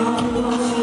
Oh.